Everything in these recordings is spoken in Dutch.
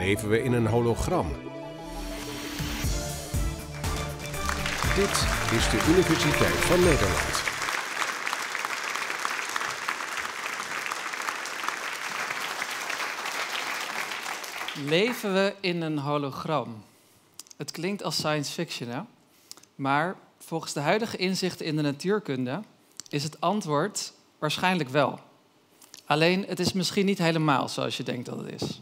Leven we in een hologram? Dit is de Universiteit van Nederland. Leven we in een hologram? Het klinkt als science fiction, hè? Maar volgens de huidige inzichten in de natuurkunde is het antwoord waarschijnlijk wel. Alleen het is misschien niet helemaal zoals je denkt dat het is.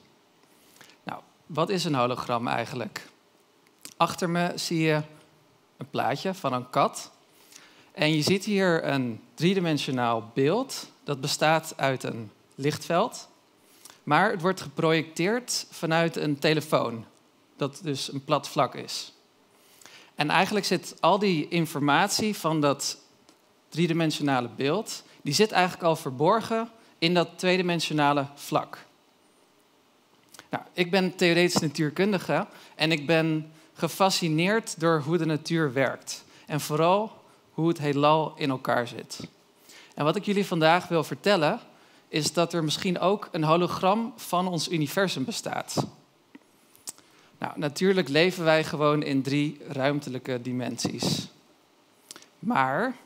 Wat is een hologram eigenlijk? Achter me zie je een plaatje van een kat. En je ziet hier een driedimensionaal beeld. Dat bestaat uit een lichtveld. Maar het wordt geprojecteerd vanuit een telefoon. Dat dus een plat vlak is. En eigenlijk zit al die informatie van dat driedimensionale beeld, die zit eigenlijk al verborgen in dat tweedimensionale vlak. Nou, ik ben theoretisch natuurkundige en ik ben gefascineerd door hoe de natuur werkt. En vooral hoe het heelal in elkaar zit. En wat ik jullie vandaag wil vertellen, is dat er misschien ook een hologram van ons universum bestaat. Nou, natuurlijk leven wij gewoon in drie ruimtelijke dimensies. Maar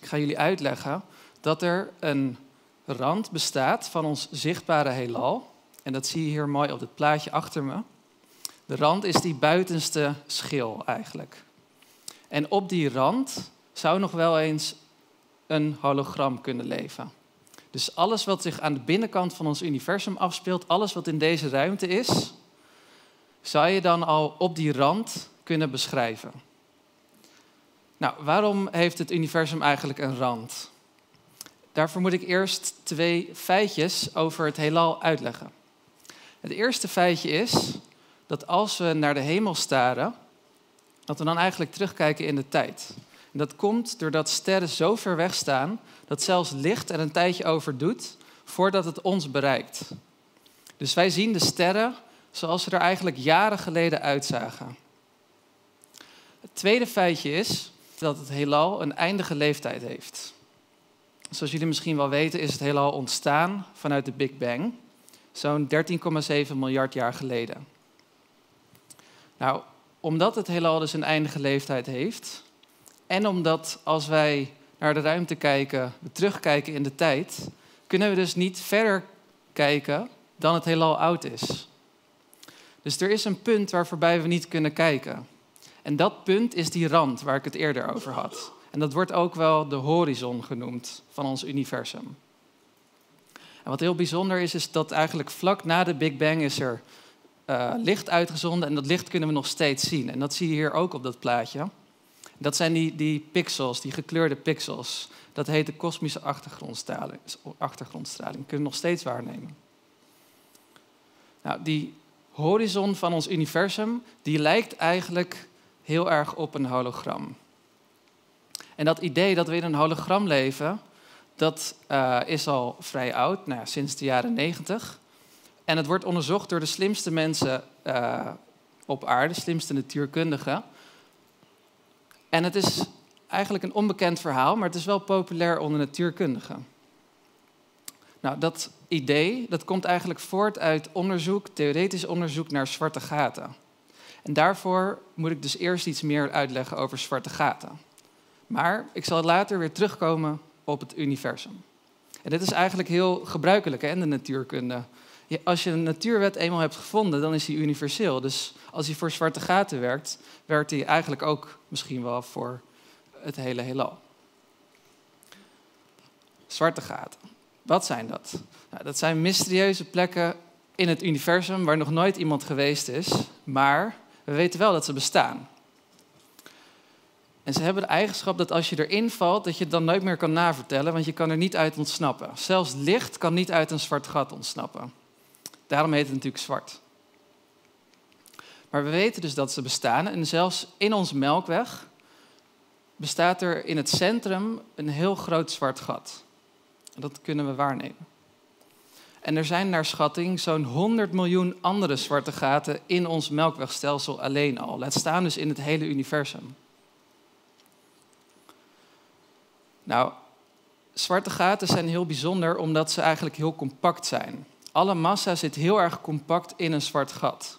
ik ga jullie uitleggen dat er een rand bestaat van ons zichtbare heelal. En dat zie je hier mooi op het plaatje achter me. De rand is die buitenste schil eigenlijk. En op die rand zou nog wel eens een hologram kunnen leven. Dus alles wat zich aan de binnenkant van ons universum afspeelt, alles wat in deze ruimte is, zou je dan al op die rand kunnen beschrijven. Nou, waarom heeft het universum eigenlijk een rand? Daarvoor moet ik eerst twee feitjes over het heelal uitleggen. Het eerste feitje is dat als we naar de hemel staren, dat we dan eigenlijk terugkijken in de tijd. En dat komt doordat sterren zo ver weg staan dat zelfs licht er een tijdje over doet voordat het ons bereikt. Dus wij zien de sterren zoals ze er eigenlijk jaren geleden uitzagen. Het tweede feitje is dat het heelal een eindige leeftijd heeft. Zoals jullie misschien wel weten is het heelal ontstaan vanuit de Big Bang, zo'n 13,7 miljard jaar geleden. Nou, omdat het heelal dus een eindige leeftijd heeft, en omdat als wij naar de ruimte kijken, we terugkijken in de tijd, kunnen we dus niet verder kijken dan het heelal oud is. Dus er is een punt waar voorbij we niet kunnen kijken. En dat punt is die rand waar ik het eerder over had. En dat wordt ook wel de horizon genoemd van ons universum. En wat heel bijzonder is, is dat eigenlijk vlak na de Big Bang is er uh, licht uitgezonden en dat licht kunnen we nog steeds zien. En dat zie je hier ook op dat plaatje. Dat zijn die, die pixels, die gekleurde pixels. Dat heet de kosmische achtergrondstraling. achtergrondstraling. Kunnen we nog steeds waarnemen. Nou, die horizon van ons universum, die lijkt eigenlijk heel erg op een hologram. En dat idee dat we in een hologram leven, dat uh, is al vrij oud, nou, sinds de jaren negentig. En het wordt onderzocht door de slimste mensen uh, op aarde, slimste natuurkundigen. En het is eigenlijk een onbekend verhaal, maar het is wel populair onder natuurkundigen. Nou, dat idee dat komt eigenlijk voort uit onderzoek, theoretisch onderzoek naar zwarte gaten. En daarvoor moet ik dus eerst iets meer uitleggen over zwarte gaten. Maar ik zal later weer terugkomen op het universum. En dit is eigenlijk heel gebruikelijk hè, in de natuurkunde. Als je een natuurwet eenmaal hebt gevonden, dan is die universeel. Dus als hij voor zwarte gaten werkt, werkt hij eigenlijk ook misschien wel voor het hele heelal. Zwarte gaten. Wat zijn dat? Nou, dat zijn mysterieuze plekken in het universum waar nog nooit iemand geweest is, maar we weten wel dat ze bestaan. En ze hebben de eigenschap dat als je erin valt, dat je het dan nooit meer kan navertellen, want je kan er niet uit ontsnappen. Zelfs licht kan niet uit een zwart gat ontsnappen. Daarom heet het natuurlijk zwart. Maar we weten dus dat ze bestaan en zelfs in ons melkweg bestaat er in het centrum een heel groot zwart gat. Dat kunnen we waarnemen. En er zijn naar schatting zo'n 100 miljoen andere zwarte gaten in ons melkwegstelsel alleen al. Laat staan dus in het hele universum. Nou, zwarte gaten zijn heel bijzonder omdat ze eigenlijk heel compact zijn. Alle massa zit heel erg compact in een zwart gat.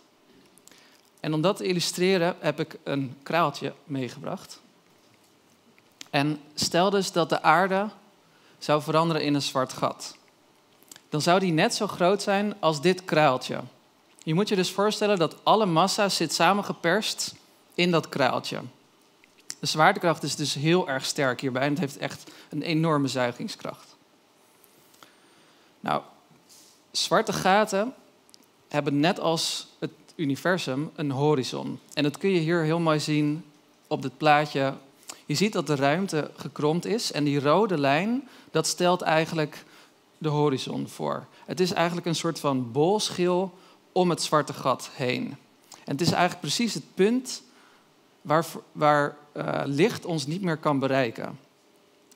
En om dat te illustreren heb ik een kraaltje meegebracht. En stel dus dat de aarde zou veranderen in een zwart gat. Dan zou die net zo groot zijn als dit kraaltje. Je moet je dus voorstellen dat alle massa zit samengeperst in dat kraaltje. De zwaartekracht is dus heel erg sterk hierbij en het heeft echt een enorme zuigingskracht. Nou, zwarte gaten hebben net als het universum een horizon. En dat kun je hier heel mooi zien op dit plaatje. Je ziet dat de ruimte gekromd is en die rode lijn, dat stelt eigenlijk de horizon voor. Het is eigenlijk een soort van bolschil om het zwarte gat heen. En het is eigenlijk precies het punt waar, waar uh, licht ons niet meer kan bereiken.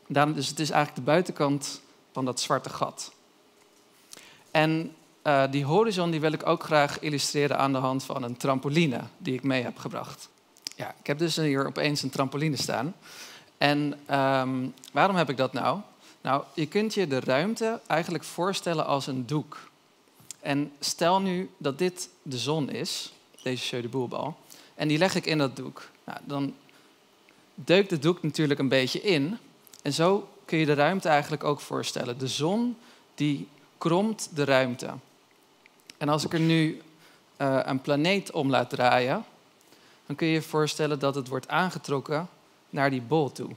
Daarom, dus het is eigenlijk de buitenkant van dat zwarte gat. En uh, die horizon die wil ik ook graag illustreren aan de hand van een trampoline die ik mee heb gebracht. Ja, ik heb dus hier opeens een trampoline staan. En um, waarom heb ik dat nou? Nou, je kunt je de ruimte eigenlijk voorstellen als een doek. En stel nu dat dit de zon is, deze jeu en die leg ik in dat doek. Nou, dan deukt de doek natuurlijk een beetje in. En zo kun je de ruimte eigenlijk ook voorstellen. De zon die kromt de ruimte. En als ik er nu uh, een planeet om laat draaien, dan kun je je voorstellen dat het wordt aangetrokken naar die bol toe.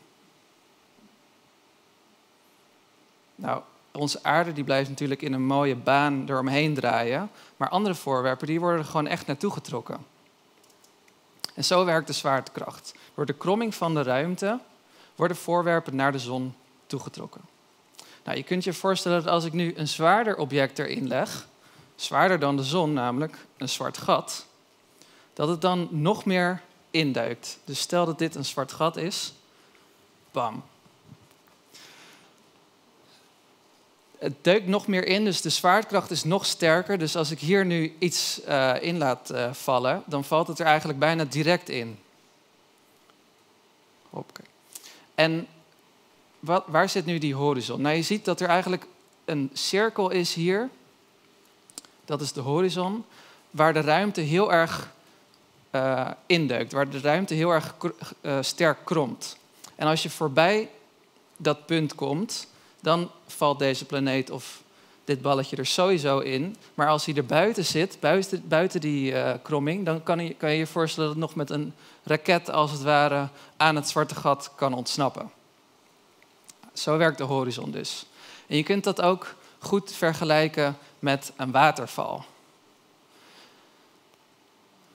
Nou, onze aarde die blijft natuurlijk in een mooie baan eromheen draaien, maar andere voorwerpen die worden er gewoon echt naartoe getrokken. En zo werkt de zwaartekracht. Door de kromming van de ruimte worden voorwerpen naar de zon toegetrokken. Nou, je kunt je voorstellen dat als ik nu een zwaarder object erin leg, zwaarder dan de zon, namelijk een zwart gat, dat het dan nog meer induikt. Dus stel dat dit een zwart gat is, bam. Het duikt nog meer in, dus de zwaartekracht is nog sterker. Dus als ik hier nu iets uh, in laat uh, vallen, dan valt het er eigenlijk bijna direct in. Hoppakee. En wat, waar zit nu die horizon? Nou, je ziet dat er eigenlijk een cirkel is hier. Dat is de horizon, waar de ruimte heel erg uh, induikt, waar de ruimte heel erg sterk kromt. En als je voorbij dat punt komt, dan valt deze planeet of dit balletje er sowieso in. Maar als hij er buiten zit, buiten, die uh, kromming, dan kan je, kan je je voorstellen dat het nog met een raket als het ware aan het zwarte gat kan ontsnappen. Zo werkt de horizon dus. En je kunt dat ook goed vergelijken met een waterval.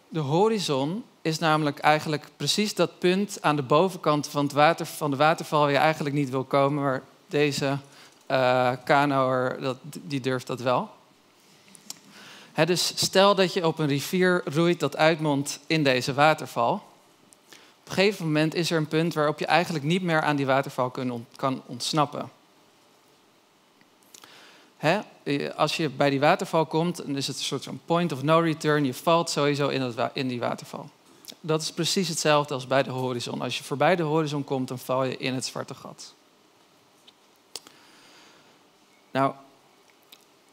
De horizon is namelijk eigenlijk precies dat punt aan de bovenkant van, het water, van de waterval waar je eigenlijk niet wil komen, maar deze uh, kanoer, dat, die durft dat wel. dus stel dat je op een rivier roeit dat uitmondt in deze waterval. Op een gegeven moment is er een punt waarop je eigenlijk niet meer aan die waterval kan ontsnappen. als je bij die waterval komt, dan is het een soort van point of no return. Je valt sowieso in, in die waterval. Dat is precies hetzelfde als bij de horizon. Als je voorbij de horizon komt, dan val je in het zwarte gat. Nou,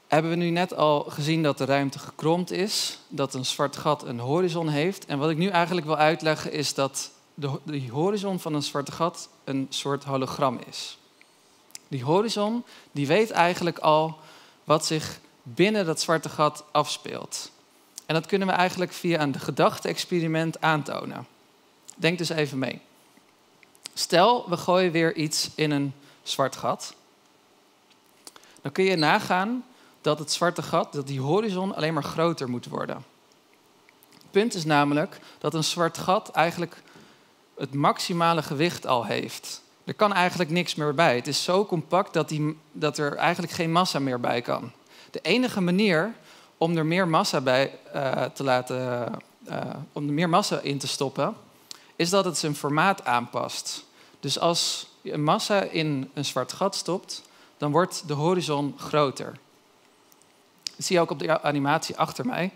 hebben we nu net al gezien dat de ruimte gekromd is, dat een zwart gat een horizon heeft. En wat ik nu eigenlijk wil uitleggen is dat de, de horizon van een zwarte gat een soort hologram is. Die horizon die weet eigenlijk al wat zich binnen dat zwarte gat afspeelt. En dat kunnen we eigenlijk via een gedachte-experiment aantonen. Denk dus even mee. Stel, we gooien weer iets in een zwart gat dan kun je nagaan dat het zwarte gat, dat die horizon alleen maar groter moet worden. Het punt is namelijk dat een zwart gat eigenlijk het maximale gewicht al heeft. Er kan eigenlijk niks meer bij. Het is zo compact dat, die, dat er eigenlijk geen massa meer bij kan. De enige manier om er meer massa bij uh, te laten, uh, om er meer massa in te stoppen, is dat het zijn formaat aanpast. Dus als je een massa in een zwart gat stopt, dan wordt de horizon groter. Dat zie je ook op de animatie achter mij.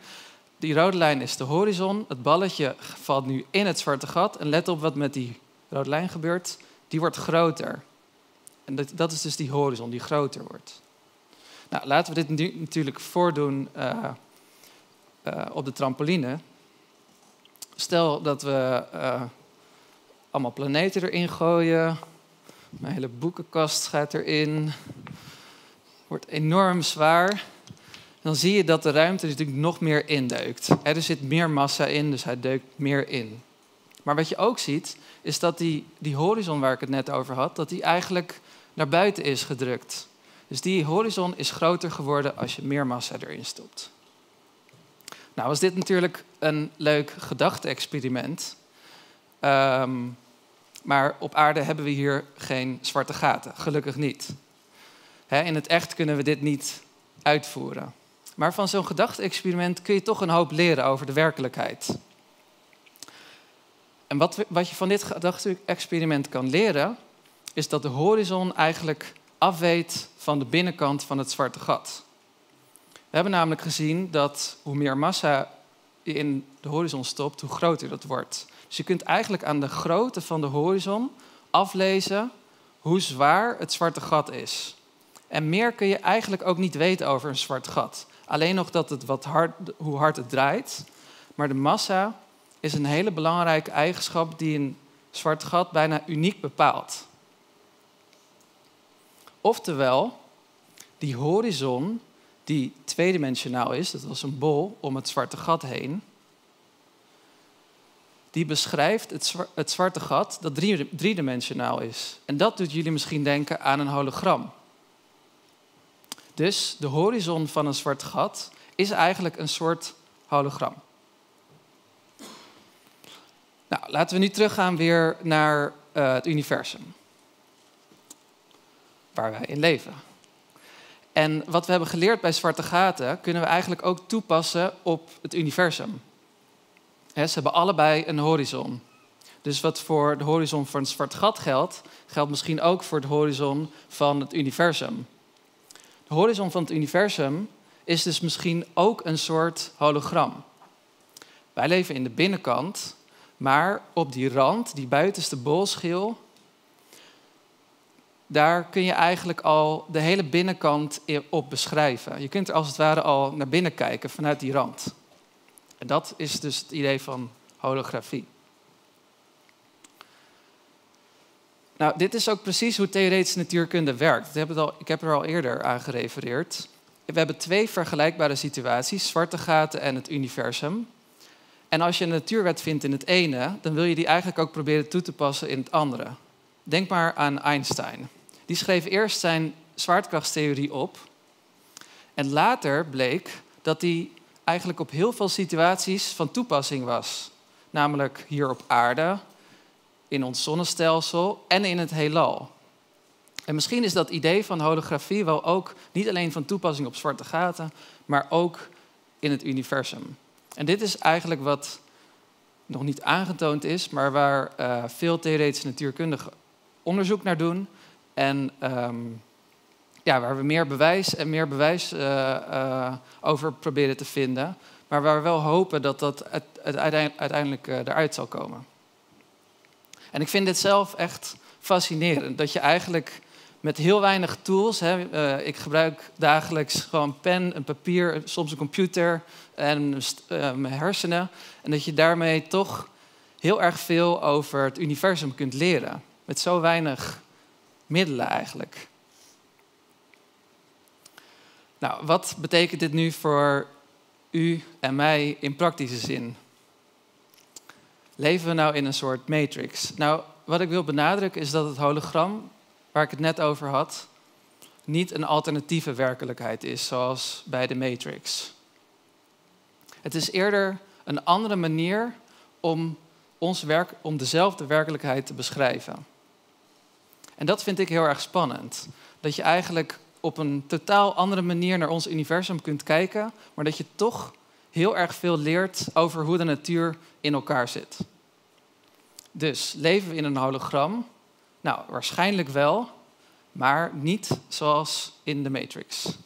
Die rode lijn is de horizon. Het balletje valt nu in het zwarte gat. En let op wat met die rode lijn gebeurt. Die wordt groter. En dat, dat is dus die horizon die groter wordt. Nou, laten we dit nu natuurlijk voordoen uh, uh, op de trampoline. Stel dat we uh, allemaal planeten erin gooien. Mijn hele boekenkast gaat erin. Wordt enorm zwaar. Dan zie je dat de ruimte natuurlijk nog meer induikt. Er zit meer massa in, dus hij deukt meer in. Maar wat je ook ziet, is dat die, die horizon waar ik het net over had, dat die eigenlijk naar buiten is gedrukt. Dus die horizon is groter geworden als je meer massa erin stopt. Nou was dit natuurlijk een leuk gedachte-experiment. Um, maar op aarde hebben we hier geen zwarte gaten, gelukkig niet. in het echt kunnen we dit niet uitvoeren. Maar van zo'n gedachte-experiment kun je toch een hoop leren over de werkelijkheid. En wat, wat je van dit gedachte-experiment kan leren, is dat de horizon eigenlijk afweet van de binnenkant van het zwarte gat. We hebben namelijk gezien dat hoe meer massa je in de horizon stopt, hoe groter dat wordt. Dus je kunt eigenlijk aan de grootte van de horizon aflezen hoe zwaar het zwarte gat is. En meer kun je eigenlijk ook niet weten over een zwart gat. Alleen nog dat het wat hard, hoe hard het draait. Maar de massa is een hele belangrijke eigenschap die een zwart gat bijna uniek bepaalt. Oftewel, die horizon die tweedimensionaal is, dat was een bol om het zwarte gat heen, die beschrijft het, het zwarte gat dat drie, driedimensionaal is. En dat doet jullie misschien denken aan een hologram. Dus de horizon van een zwart gat is eigenlijk een soort hologram. Nou, laten we nu teruggaan weer naar uh, het universum. Waar wij in leven. En wat we hebben geleerd bij zwarte gaten kunnen we eigenlijk ook toepassen op het universum. Ze hebben allebei een horizon. Dus wat voor de horizon van een zwart gat geldt, geldt misschien ook voor de horizon van het universum. De horizon van het universum is dus misschien ook een soort hologram. Wij leven in de binnenkant, maar op die rand, die buitenste bolschil, daar kun je eigenlijk al de hele binnenkant op beschrijven. Je kunt er als het ware al naar binnen kijken vanuit die rand. En dat is dus het idee van holografie. Nou, dit is ook precies hoe theoretische natuurkunde werkt. Ik heb er al eerder aan gerefereerd. We hebben twee vergelijkbare situaties, zwarte gaten en het universum. En als je een natuurwet vindt in het ene, dan wil je die eigenlijk ook proberen toe te passen in het andere. Denk maar aan Einstein. Die schreef eerst zijn zwaartekrachtstheorie op. En later bleek dat die eigenlijk op heel veel situaties van toepassing was. Namelijk hier op aarde, in ons zonnestelsel en in het heelal. En misschien is dat idee van holografie wel ook niet alleen van toepassing op zwarte gaten, maar ook in het universum. En dit is eigenlijk wat nog niet aangetoond is, maar waar uh, veel theoretische natuurkundigen onderzoek naar doen. En um, ja, waar we meer bewijs en meer bewijs uh, uh, over proberen te vinden. Maar waar we wel hopen dat dat uiteindelijk eruit zal komen. En ik vind dit zelf echt fascinerend. Dat je eigenlijk met heel weinig tools. Hè, ik gebruik dagelijks gewoon pen, een papier, soms een computer en uh, mijn hersenen. En dat je daarmee toch heel erg veel over het universum kunt leren. Met zo weinig middelen eigenlijk. Nou, wat betekent dit nu voor u en mij in praktische zin? Leven we nou in een soort matrix? Nou, wat ik wil benadrukken is dat het hologram, waar ik het net over had, niet een alternatieve werkelijkheid is, zoals bij de matrix. Het is eerder een andere manier om, ons werk, om dezelfde werkelijkheid te beschrijven. En dat vind ik heel erg spannend. Dat je eigenlijk op een totaal andere manier naar ons universum kunt kijken, maar dat je toch heel erg veel leert over hoe de natuur in elkaar zit. Dus leven we in een hologram? Nou, waarschijnlijk wel, maar niet zoals in de Matrix.